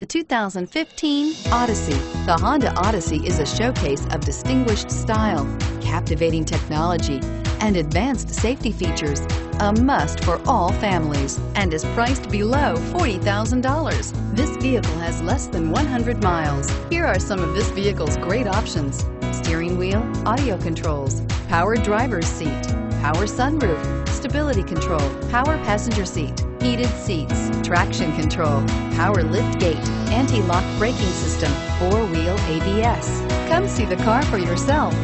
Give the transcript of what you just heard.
The 2015 Odyssey. The Honda Odyssey is a showcase of distinguished style, captivating technology, and advanced safety features. A must for all families and is priced below $40,000. This vehicle has less than 100 miles. Here are some of this vehicle's great options. Steering wheel, audio controls, power driver's seat, power sunroof, stability control, power passenger seat, heated seats, traction control, power lift gate, anti-lock braking system, four-wheel ABS. Come see the car for yourself.